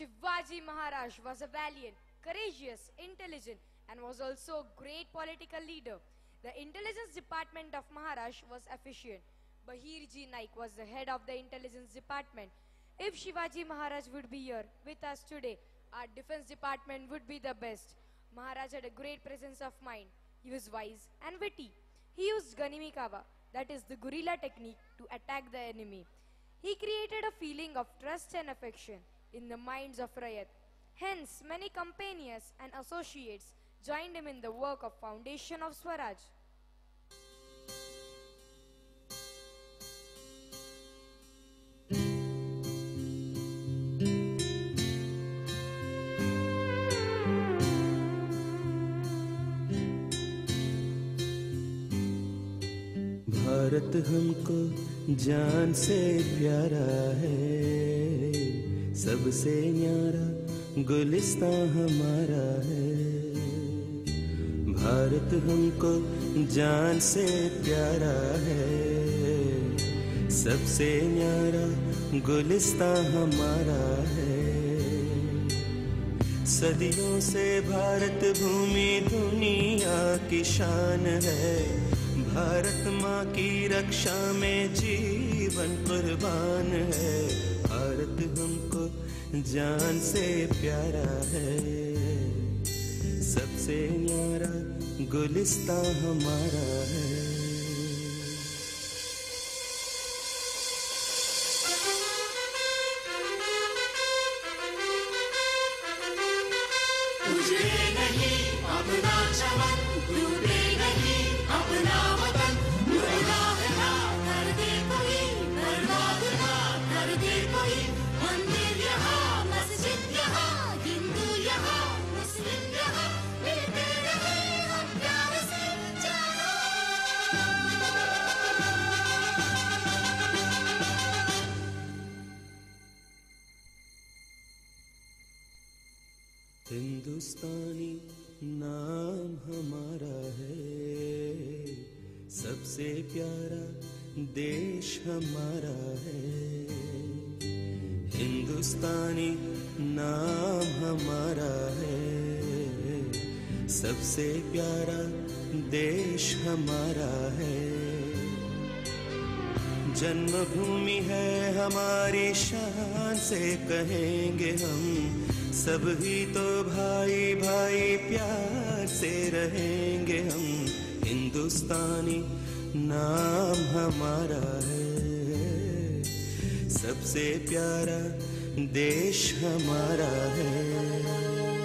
Shivaji Maharaj was a valiant, courageous, intelligent, and was also a great political leader. The intelligence department of Maharaj was efficient. Bahirji Naik was the head of the intelligence department. If Shivaji Maharaj would be here with us today, our defense department would be the best. Maharaj had a great presence of mind. He was wise and witty. He used Ganimikawa, that is the guerrilla technique, to attack the enemy. He created a feeling of trust and affection in the minds of Rayat. Hence, many companions and associates joined him in the work of foundation of Swaraj. Bharat हमको जान से प्यारा है सबसे न्यारा गुलिस्तां हमारा है। भारत हमको जान से प्यारा है। सबसे न्यारा गुलिस्तां हमारा है। सदियों से भारत भूमि दुनिया की शान है। भारत माँ की रक्षा में जीवन कुर्बान है। भारत हमको जान से प्यारा है। सबसे न्यारा गुलिस्ता हमारा है। उजड़े हिंदुस्तानी नाम हमारा है। सबसे प्यारा देश हमारा है। हिंदुस्तानी नाम हमारा है। सबसे प्यारा देश हमारा है। जन्मभूमि है हमारी शान से कहेंगे हम सब ही तो भाई भाई प्यार से रहेंगे हम। हिंदुस्तानी नाम हमारा है। सबसे प्यारा देश हमारा है।